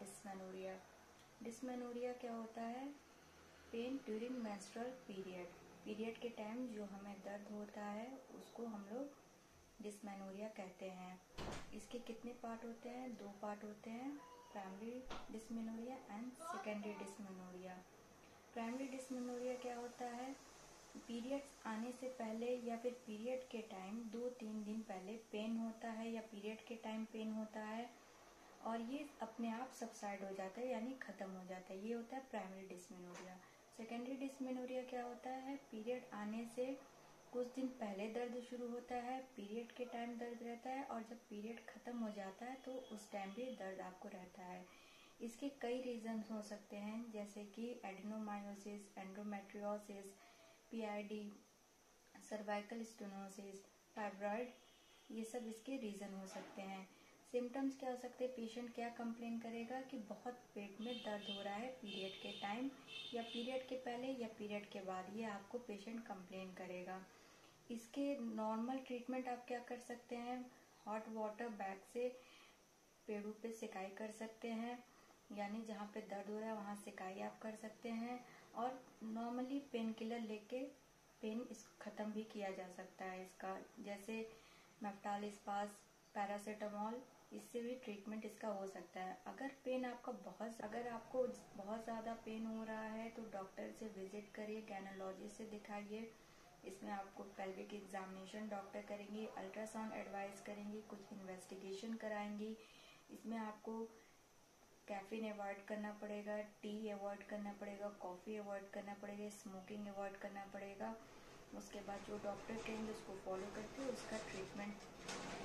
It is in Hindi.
डिस्मेनोरिया डिसमेनोरिया क्या होता है? Pain during menstrual period period के टाइम जो हमें दर्द होता है, उसको हम लोग डिसमेनोरिया कहते हैं। इसके कितने पार्ट होते हैं? दो पार्ट होते हैं primary dysmenorrhoea and secondary dysmenorrhoea primary dysmenorrhoea क्या होता है? पीरियड्स आने से पहले या फिर पीरियड के टाइम दो तीन दिन पहले पेन होता है या पीरियड के टाइम पेन होता है और ये अपने आप सबसाइड हो जाता है, यानी खत्म हो जाता है। ये होता है प्राइमरी डिस्मेनोरिया। सेकेंडरी डिस्मेनोरिया क्या होता है? पीरियड आने से कुछ दिन पहले दर्द शुरू होता है, पीरियड के टाइम दर्द रहता है और जब पीरियड खत्म हो जाता है तो उस टाइम भी दर्द आपको रहता है। इसके कई रीजन हो सकते हैं, जैसे कि adenomyosis endometriosis PID, cervical stenosis, fibroid ये सब इसके रीजन हो सकते हैं। सिम्टम्स क्या हो सकते हैं? पेशेंट क्या कंप्लेन करेगा कि बहुत पेट में दर्द हो रहा है पीरियड के टाइम या पीरियड के पहले या पीरियड के बाद ये आपको पेशेंट कंप्लेन करेगा। इसके नॉर्मल ट्रीटमेंट आप क्या कर सकते हैं? हॉट वाटर बैग से पेड़ों पे सिकाई कर सकते हैं, यानी जहाँ पे दर्द हो रहा है वहाँ सिकाई आप कर सकते हैं और नॉर्मली पेन किलर लेके पेन इस खत्म भी किया जा सकता है इसका। जैसे मेफ्टाल इस्पास पैरासीटामोल, इससे भी ट्रीटमेंट इसका हो सकता है। अगर पेन आपका बहुत अगर आपको बहुत ज़्यादा पेन हो रहा है तो डॉक्टर से विज़िट करिए गैनोलॉजिस्ट से दिखाइए। इसमें आपको पेल्विक एग्जामिनेशन डॉक्टर करेंगे अल्ट्रासाउंड एडवाइस करेंगे, कुछ इन्वेस्टिगेशन कराएँगी। इसमें आपको कैफीन अवॉइड करना पड़ेगा टी अवॉइड करना पड़ेगा कॉफ़ी अवॉइड करना पड़ेगा स्मोकिंग अवॉइड करना पड़ेगा। उसके बाद जो डॉक्टर कहेंगे उसको फॉलो करके उसका ट्रीटमेंट